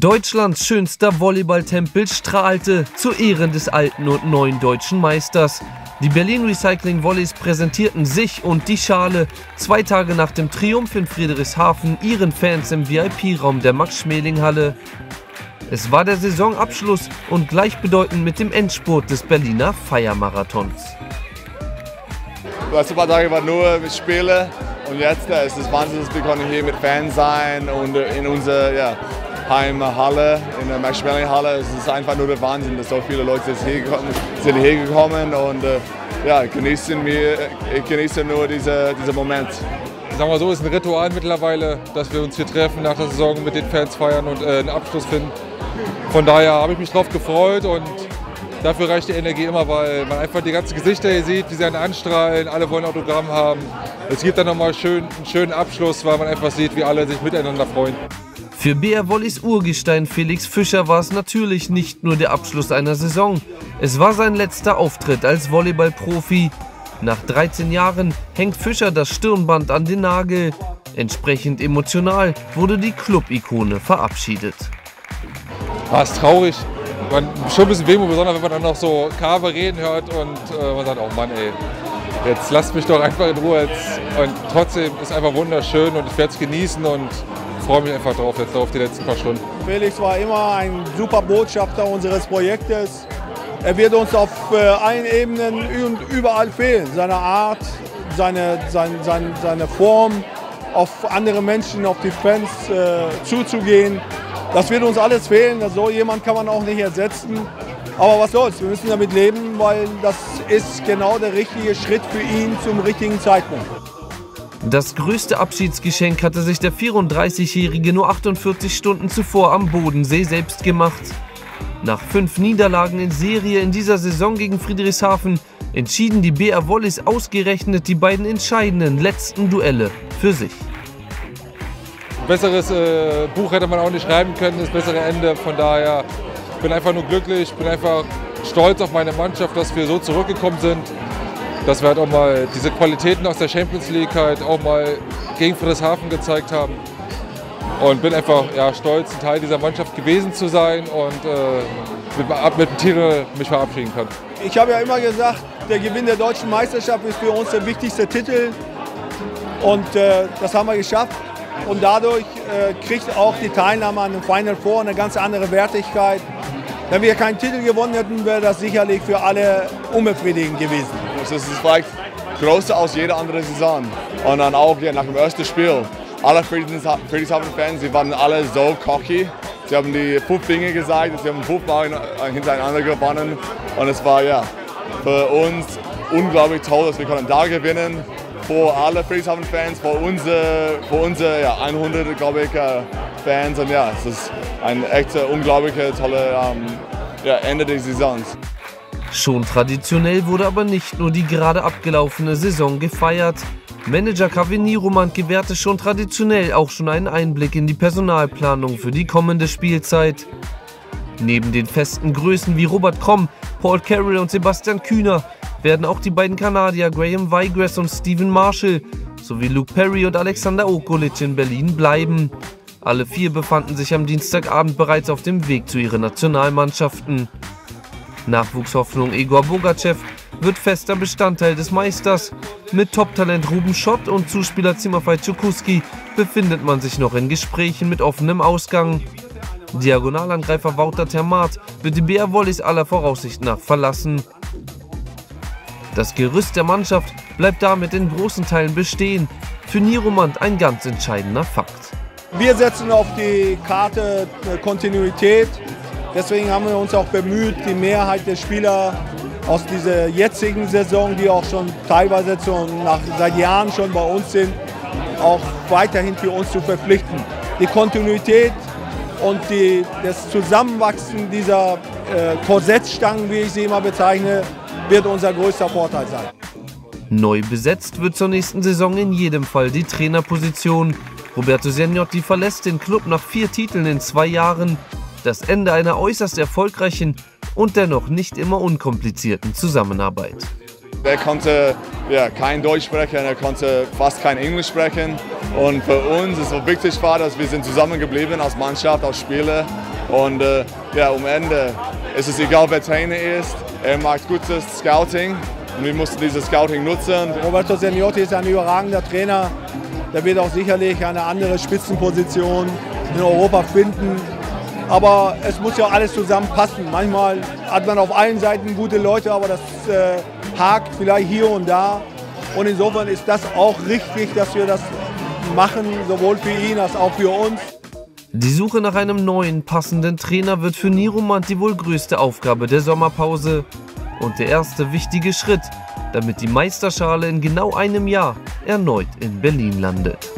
Deutschlands schönster Volleyballtempel strahlte zu Ehren des alten und neuen deutschen Meisters. Die Berlin Recycling Volleys präsentierten sich und die Schale zwei Tage nach dem Triumph in Friedrichshafen ihren Fans im VIP-Raum der Max-Schmeling-Halle. Es war der Saisonabschluss und gleichbedeutend mit dem Endspurt des Berliner Feiermarathons. Letzten paar Tage waren nur mit Spielen und jetzt äh, ist es wahnsinnig, wir können hier mit Fans sein und in unserer ja, Heimhalle, in der Max-Schmeling-Halle. Es ist einfach nur der Wahnsinn, dass so viele Leute hier sind hier gekommen und äh, ja, genießen wir, ich genieße nur diese, diesen Moment. Sagen wir so, es ist ein Ritual mittlerweile, dass wir uns hier treffen nach der Saison mit den Fans feiern und äh, einen Abschluss finden. Von daher habe ich mich drauf gefreut und dafür reicht die Energie immer, weil man einfach die ganzen Gesichter hier sieht, wie sie einen anstrahlen, alle wollen Autogramm haben. Es gibt dann nochmal schön, einen schönen Abschluss, weil man einfach sieht, wie alle sich miteinander freuen. Für BR Wollis Urgestein Felix Fischer war es natürlich nicht nur der Abschluss einer Saison. Es war sein letzter Auftritt als Volleyballprofi. Nach 13 Jahren hängt Fischer das Stirnband an den Nagel. Entsprechend emotional wurde die Club-Ikone verabschiedet. War es traurig. Man, schon ein bisschen Wehmut, besonders wenn man dann noch so Carver reden hört und äh, man sagt, oh Mann ey, jetzt lasst mich doch einfach in Ruhe. Jetzt. Und trotzdem ist es einfach wunderschön und ich werde es genießen und freue mich einfach drauf, jetzt auf die letzten paar Stunden. Felix war immer ein super Botschafter unseres Projektes. Er wird uns auf äh, allen Ebenen und überall fehlen. Seine Art, seine, seine, seine, seine Form, auf andere Menschen, auf die Fans äh, zuzugehen. Das wird uns alles fehlen. So jemand kann man auch nicht ersetzen. Aber was soll's, wir müssen damit leben, weil das ist genau der richtige Schritt für ihn zum richtigen Zeitpunkt. Das größte Abschiedsgeschenk hatte sich der 34-Jährige nur 48 Stunden zuvor am Bodensee selbst gemacht. Nach fünf Niederlagen in Serie in dieser Saison gegen Friedrichshafen entschieden die BR Wollis ausgerechnet die beiden entscheidenden letzten Duelle für sich. Besseres äh, Buch hätte man auch nicht schreiben können, das bessere Ende. Von daher bin einfach nur glücklich, bin einfach stolz auf meine Mannschaft, dass wir so zurückgekommen sind dass wir halt auch mal diese Qualitäten aus der Champions League halt auch mal gegen Friedrichshafen gezeigt haben. Und bin einfach ja, stolz, ein Teil dieser Mannschaft gewesen zu sein und äh, mit, mit dem Titel mich verabschieden kann. Ich habe ja immer gesagt, der Gewinn der deutschen Meisterschaft ist für uns der wichtigste Titel. Und äh, das haben wir geschafft. Und dadurch äh, kriegt auch die Teilnahme an dem Final Four eine ganz andere Wertigkeit. Wenn wir keinen Titel gewonnen hätten, wäre das sicherlich für alle unbefriedigend gewesen. Das ist vielleicht größer als jede andere Saison. Und dann auch ja, nach dem ersten Spiel. Alle Friedrichshafen-Fans, sie waren alle so cocky. Sie haben die fünf Dinge gesagt, sie haben fünfmal hintereinander gewonnen. Und es war ja für uns unglaublich toll, dass wir können da gewinnen. Vor alle Friedrichshafen-Fans, vor unsere, vor unsere ja, 100, glaube ich, äh, Fans. Und ja, es ist ein echt unglaublicher, toller ähm, ja, Ende des Saisons. Schon traditionell wurde aber nicht nur die gerade abgelaufene Saison gefeiert. Manager Kevin Nieromand gewährte schon traditionell auch schon einen Einblick in die Personalplanung für die kommende Spielzeit. Neben den festen Größen wie Robert Kromm, Paul Carroll und Sebastian Kühner werden auch die beiden Kanadier Graham Weigress und Stephen Marshall sowie Luke Perry und Alexander Okolic in Berlin bleiben. Alle vier befanden sich am Dienstagabend bereits auf dem Weg zu ihren Nationalmannschaften. Nachwuchshoffnung Igor Bogachev wird fester Bestandteil des Meisters. Mit Top-Talent Ruben Schott und Zuspieler Zimmerfei Tschukuski befindet man sich noch in Gesprächen mit offenem Ausgang. Diagonalangreifer Wouter Termat wird die BR Wollis aller Voraussicht nach verlassen. Das Gerüst der Mannschaft bleibt damit in großen Teilen bestehen. Für Niromand ein ganz entscheidender Fakt. Wir setzen auf die Karte Kontinuität. Deswegen haben wir uns auch bemüht, die Mehrheit der Spieler aus dieser jetzigen Saison, die auch schon teilweise schon nach, seit Jahren schon bei uns sind, auch weiterhin für uns zu verpflichten. Die Kontinuität und die, das Zusammenwachsen dieser äh, Korsettstangen, wie ich sie immer bezeichne, wird unser größter Vorteil sein. Neu besetzt wird zur nächsten Saison in jedem Fall die Trainerposition. Roberto Segnotti verlässt den Club nach vier Titeln in zwei Jahren das Ende einer äußerst erfolgreichen und dennoch nicht immer unkomplizierten Zusammenarbeit. Er konnte ja, kein Deutsch sprechen, er konnte fast kein Englisch sprechen Und für uns ist es wichtig, war, dass wir sind zusammengeblieben als Mannschaft, als Spieler. Und äh, ja, am Ende ist es egal, wer Trainer ist. Er macht gutes Scouting und wir mussten dieses Scouting nutzen. Roberto Seniotti ist ein überragender Trainer. Der wird auch sicherlich eine andere Spitzenposition in Europa finden. Aber es muss ja alles zusammenpassen. Manchmal hat man auf allen Seiten gute Leute, aber das äh, hakt vielleicht hier und da. Und insofern ist das auch richtig, dass wir das machen, sowohl für ihn als auch für uns. Die Suche nach einem neuen, passenden Trainer wird für Niromant die wohl größte Aufgabe der Sommerpause und der erste wichtige Schritt, damit die Meisterschale in genau einem Jahr erneut in Berlin landet.